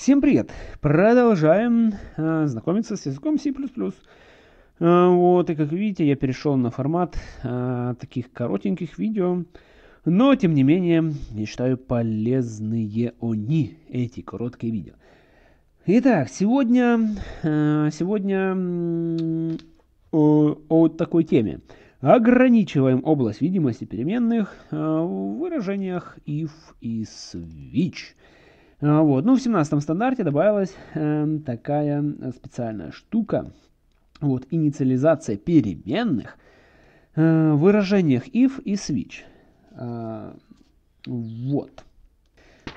Всем привет! Продолжаем э, знакомиться с языком C++. Э, вот, и как видите, я перешел на формат э, таких коротеньких видео, но, тем не менее, я считаю полезные они, эти короткие видео. Итак, сегодня, э, сегодня о, о такой теме. Ограничиваем область видимости переменных э, в выражениях if и switch. А, вот. Ну, в 17 стандарте добавилась э, такая специальная штука. Вот, инициализация переменных э, в выражениях if и switch. Э, вот.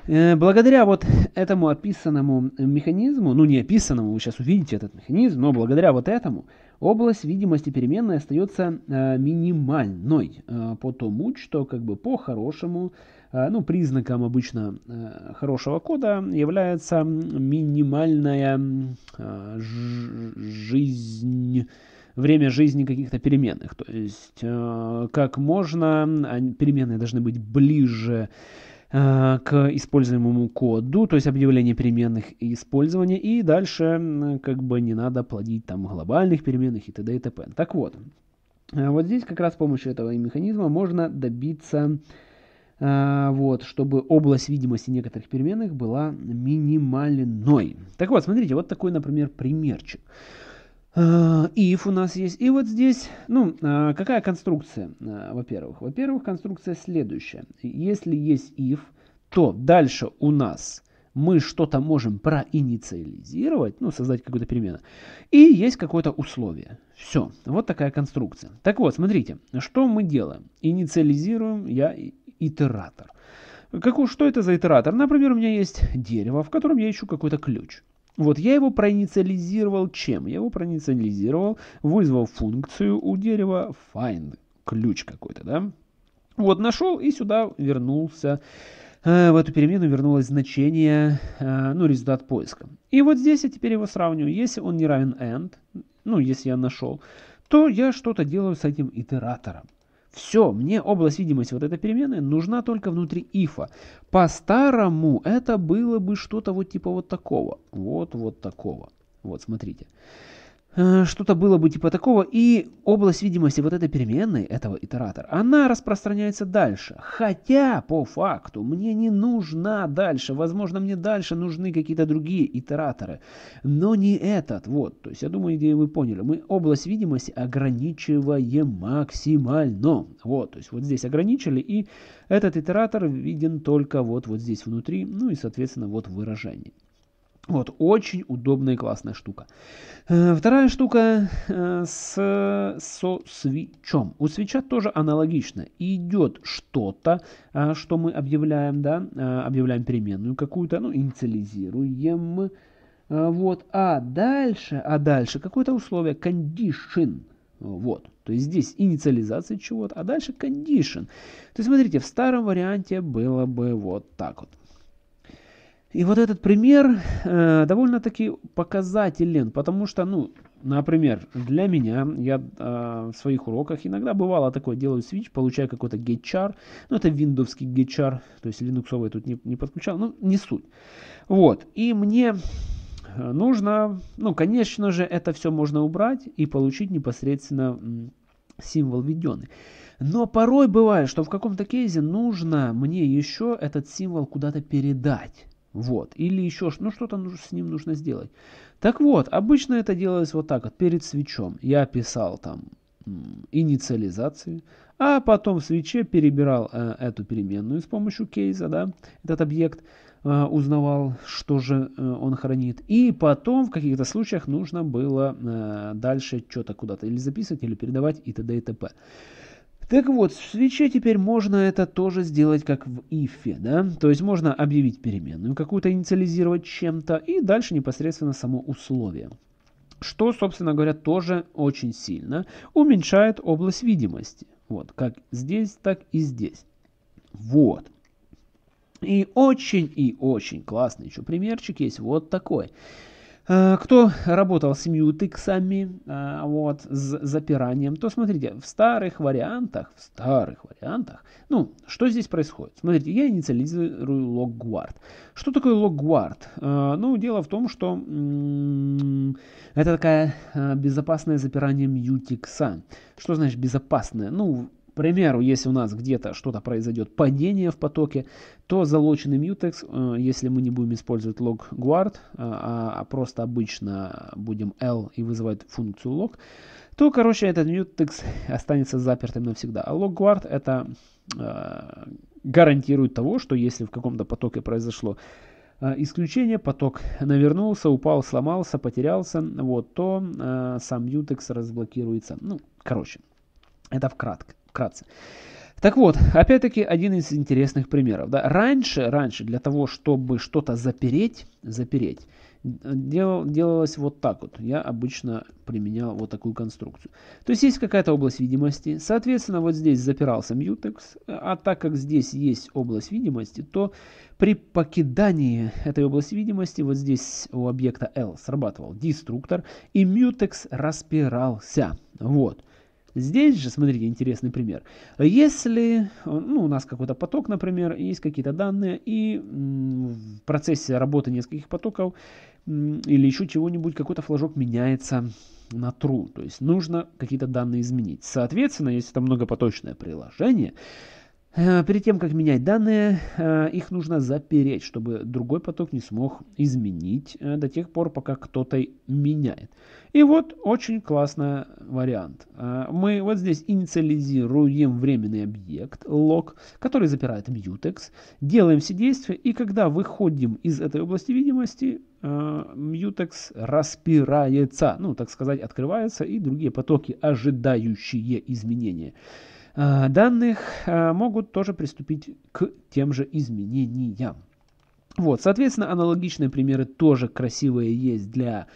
Э, благодаря вот этому описанному механизму, ну не описанному, вы сейчас увидите этот механизм, но благодаря вот этому область видимости переменной остается э, минимальной, э, потому что как бы по-хорошему ну, признаком обычно хорошего кода является минимальная жизнь время жизни каких-то переменных. То есть как можно, переменные должны быть ближе к используемому коду, то есть объявление переменных и использование, и дальше как бы не надо плодить там глобальных переменных и т.д. и т.п. Так вот, вот здесь как раз с помощью этого механизма можно добиться а, вот, чтобы область видимости некоторых переменных была минимальной. Так вот, смотрите, вот такой, например, примерчик. А, if у нас есть. И вот здесь, ну, а, какая конструкция, во-первых? Во-первых, конструкция следующая. Если есть if, то дальше у нас мы что-то можем проинициализировать, ну, создать какую-то перемену, и есть какое-то условие. Все, вот такая конструкция. Так вот, смотрите, что мы делаем? Инициализируем я итератор. Как, что это за итератор? Например, у меня есть дерево, в котором я ищу какой-то ключ. Вот я его проинициализировал чем? Я его проинициализировал, вызвал функцию у дерева find, ключ какой-то, да? Вот нашел и сюда вернулся, э, в эту перемену вернулось значение, э, ну, результат поиска. И вот здесь я теперь его сравниваю. Если он не равен end, ну, если я нашел, то я что-то делаю с этим итератором. Все, мне область видимости вот этой переменной нужна только внутри ифа. По-старому это было бы что-то вот типа вот такого. Вот, вот такого. Вот, смотрите. Э, что-то было бы типа такого, и область видимости вот этой переменной, этого итератора, она распространяется дальше. Хотя, по факту, мне не нужна дальше, возможно, мне дальше нужны какие-то другие итераторы, но не этот, вот. То есть, я думаю, где вы поняли, мы область видимости ограничиваем максимально. Вот, то есть, вот здесь ограничили, и этот итератор виден только вот, вот здесь внутри, ну и, соответственно, вот в выражении. Вот, очень удобная и классная штука. Э, вторая штука э, с, со свечом. У свеча тоже аналогично. Идет что-то, э, что мы объявляем, да, объявляем переменную какую-то, ну, инициализируем. Вот, а дальше, а дальше какое-то условие, condition. Вот, то есть здесь инициализация чего-то, а дальше condition. То есть смотрите, в старом варианте было бы вот так вот. И вот этот пример э, довольно-таки показателен, потому что, ну, например, для меня, я э, в своих уроках иногда бывало такое, делаю switch, получаю какой-то getchar, ну, это виндовский getchar, то есть линуксовый тут не, не подключал, ну, не суть. Вот, и мне нужно, ну, конечно же, это все можно убрать и получить непосредственно символ введенный. Но порой бывает, что в каком-то кейсе нужно мне еще этот символ куда-то передать. Вот. Или еще, ну что-то с ним нужно сделать. Так вот, обычно это делалось вот так вот, перед свечом. Я писал там инициализацию, а потом в свече перебирал э, эту переменную с помощью кейса, да, этот объект, э, узнавал, что же э, он хранит. И потом в каких-то случаях нужно было э, дальше что-то куда-то или записывать, или передавать и т.д. и т.п. Так вот, в свече теперь можно это тоже сделать как в if, да? То есть можно объявить переменную, какую-то инициализировать чем-то, и дальше непосредственно само условие. Что, собственно говоря, тоже очень сильно уменьшает область видимости. Вот, как здесь, так и здесь. Вот. И очень и очень классный еще примерчик есть вот такой. Э, кто работал с мьютексами, э, вот, с запиранием, то смотрите, в старых вариантах, в старых вариантах, ну, что здесь происходит? Смотрите, я инициализирую logguard. Что такое logguard? Э, ну, дело в том, что это такая безопасное запирание мьютекса. Что значит безопасное? Ну, к примеру, если у нас где-то что-то произойдет, падение в потоке, то залоченный mutex, э, если мы не будем использовать log guard, э, а, а просто обычно будем L и вызывать функцию log, то, короче, этот mutex останется запертым навсегда. А log guard это э, гарантирует того, что если в каком-то потоке произошло исключение, поток навернулся, упал, сломался, потерялся, вот, то сам mutex разблокируется. Ну, короче, это вкратце вкратце. Так вот, опять-таки, один из интересных примеров. Да. Раньше, раньше, для того, чтобы что-то запереть, запереть, дел, делалось вот так вот. Я обычно применял вот такую конструкцию. То есть есть какая-то область видимости, соответственно, вот здесь запирался mutex, а так как здесь есть область видимости, то при покидании этой области видимости, вот здесь у объекта L срабатывал деструктор, и mutex распирался. Вот. Здесь же, смотрите, интересный пример. Если ну, у нас какой-то поток, например, есть какие-то данные, и в процессе работы нескольких потоков или еще чего-нибудь, какой-то флажок меняется на true, то есть нужно какие-то данные изменить. Соответственно, если это многопоточное приложение, Э, перед тем, как менять данные, э, их нужно запереть, чтобы другой поток не смог изменить э, до тех пор, пока кто-то меняет. И вот очень классный вариант. Мы вот здесь инициализируем временный объект log, который запирает mutex, делаем все действия, и когда выходим из этой области видимости, mutex распирается, ну, так сказать, открывается, и другие потоки, ожидающие изменения Э, данных э, могут тоже приступить к тем же изменениям. Вот, соответственно, аналогичные примеры тоже красивые есть для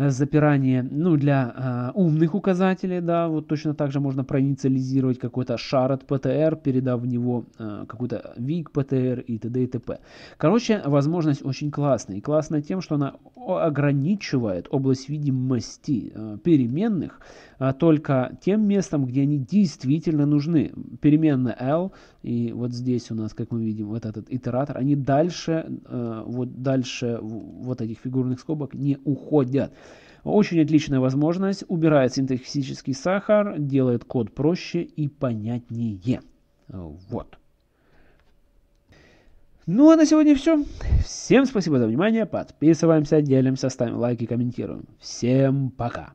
э, запирания, ну, для э, умных указателей, да, вот точно так же можно проинициализировать какой-то шар от PTR, передав в него э, какой-то вик PTR и т.д. и т.п. Короче, возможность очень классная. И классная тем, что она ограничивает область видимости э, переменных э, только тем местом, где они действительно нужны. Переменная L, и вот здесь у нас, как мы видим, вот этот итератор, они дальше, э, вот дальше вот этих фигурных скобок не уходят. Очень отличная возможность, убирает синтаксический сахар, делает код проще и понятнее. Вот. Ну а на сегодня все. Всем спасибо за внимание. Подписываемся, делимся, ставим лайки, комментируем. Всем пока.